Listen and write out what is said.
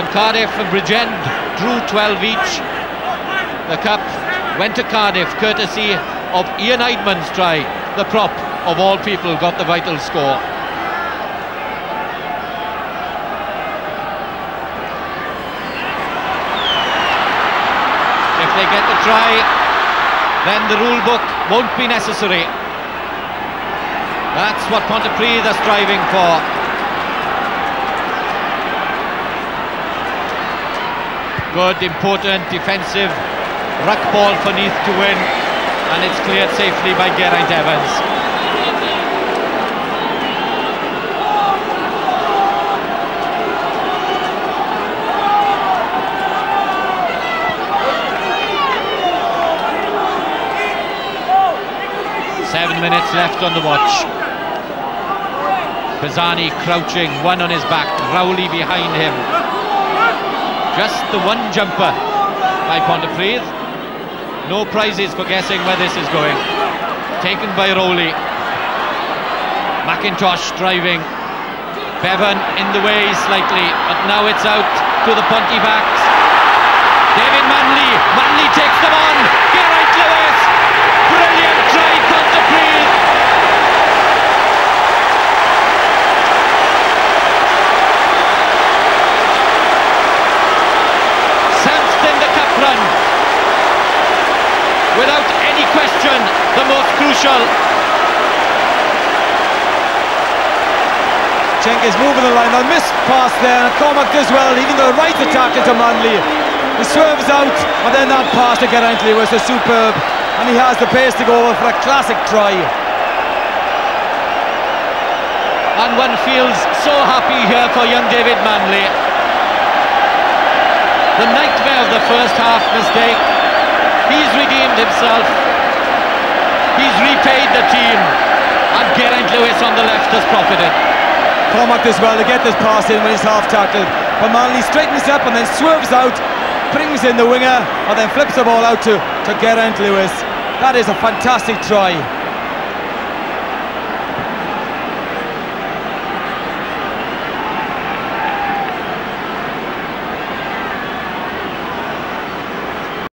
When Cardiff and Bridgend drew 12 each, the cup went to Cardiff courtesy of Ian Eidman's try. The prop of all people got the vital score. If they get the try, then the rule book won't be necessary. That's what Pontypridd are striving for. Good, important, defensive ruck ball for Neath to win, and it's cleared safely by Geraint Evans. Seven minutes left on the watch. Pisani crouching, one on his back, Rowley behind him. Just the one jumper by Pontypridd. No prizes for guessing where this is going. Taken by Rowley. McIntosh driving. Bevan in the way slightly, but now it's out to the Ponty backs. David Manley. Manley takes them on. Geraint Lewis. Brilliant try, Pontypridd. Seventh in the cup run. Without any question, the most crucial. Jenkins moving the line. A missed pass there, and Cormac does well, even though right attack into Manley. He swerves out, and then that pass to Geraint was is superb, and he has the pace to go over for a classic try. And one feels so happy here for young David Manley. The nightmare of the first half mistake. He's redeemed himself. He's repaid the team. And On the left has profited. Cormac does well to get this pass in when he's half tackled. But Manley straightens up and then swerves out, brings in the winger, and then flips the ball out to, to Geraint Lewis. That is a fantastic try.